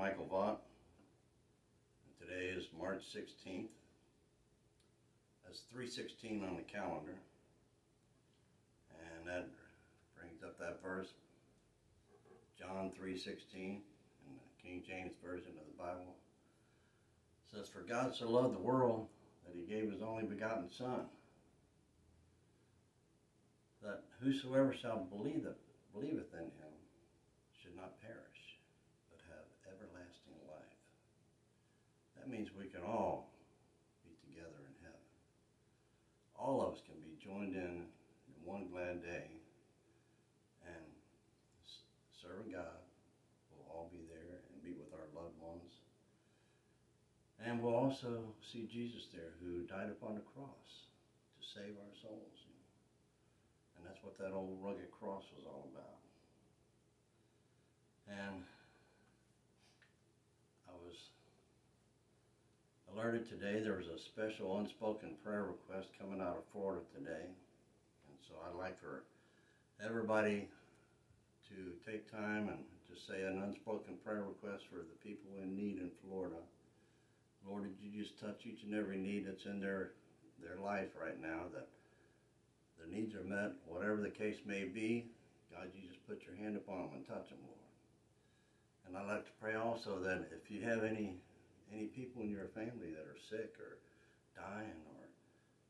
Michael Vaught. Today is March 16th. That's 316 on the calendar. And that brings up that verse, John 3.16 in the King James Version of the Bible. It says, For God so loved the world that he gave his only begotten Son, that whosoever shall believe believeth in him should not perish, but have everlasting life. That means we can all be together in heaven. All of us can be joined in in one glad day and serving God. We'll all be there and be with our loved ones. And we'll also see Jesus there who died upon the cross to save our souls. And that's what that old rugged cross was all about. And I was alerted today there was a special unspoken prayer request coming out of Florida today. And so I'd like for everybody to take time and to say an unspoken prayer request for the people in need in Florida. Lord, did you just touch each and every need that's in their their life right now that their needs are met, whatever the case may be. God, you just put your hand upon them and touch them, Lord. And I'd like to pray also that if you have any any people in your family that are sick or dying or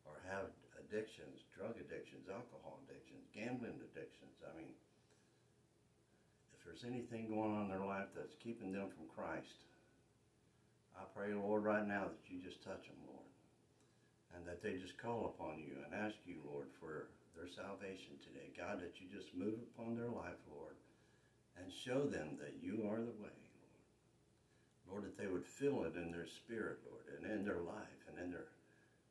or have addictions, drug addictions, alcohol addictions, gambling addictions, I mean, if there's anything going on in their life that's keeping them from Christ, I pray, Lord, right now that you just touch them, Lord, and that they just call upon you and ask you, Lord, for their salvation today. God, that you just move upon their life, Lord, and show them that you are the way, Lord. That they would feel it in their spirit, Lord, and in their life, and in their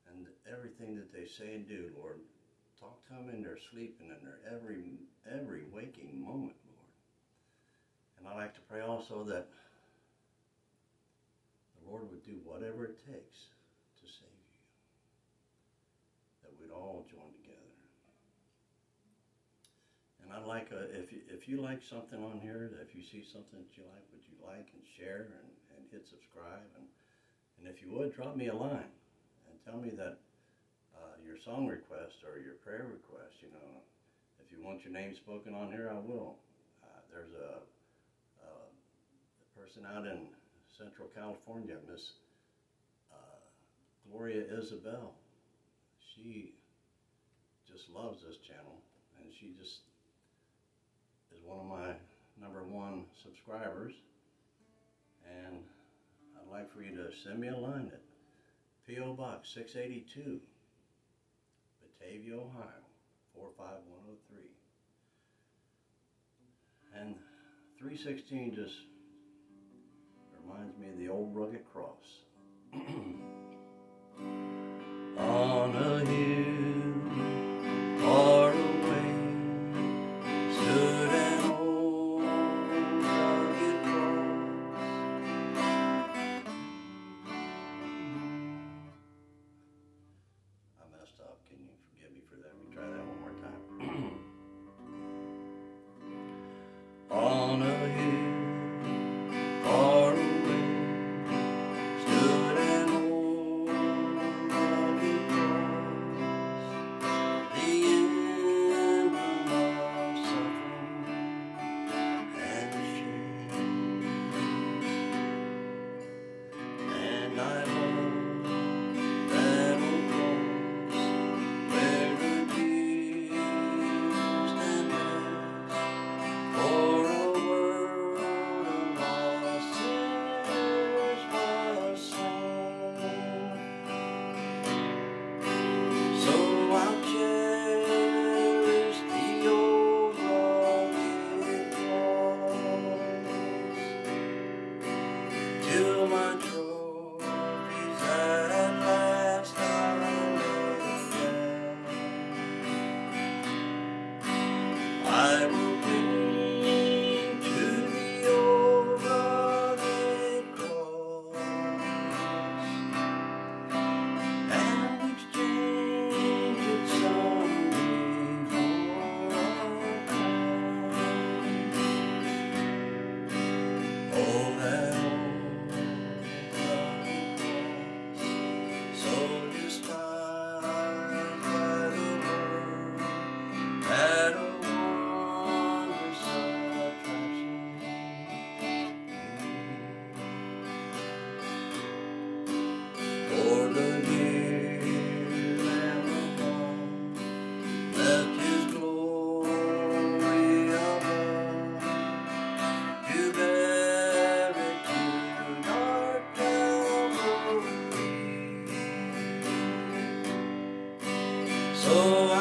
and everything that they say and do, Lord. Talk to them in their sleep and in their every every waking moment, Lord. And I like to pray also that the Lord would do whatever it takes to save you. That we'd all join together. I'd like, a, if, you, if you like something on here, if you see something that you like, would you like and share and, and hit subscribe? And, and if you would, drop me a line and tell me that uh, your song request or your prayer request, you know, if you want your name spoken on here, I will. Uh, there's a, a, a person out in Central California, Miss uh, Gloria Isabel. She just loves this channel, and she just is one of my number one subscribers. And I'd like for you to send me a line at P.O. Box 682, Batavia, Ohio 45103. And 316 just reminds me of the old rugged cross. So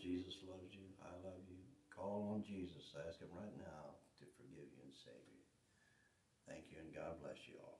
Jesus loves you. I love you. Call on Jesus. Ask Him right now to forgive you and save you. Thank you, and God bless you all.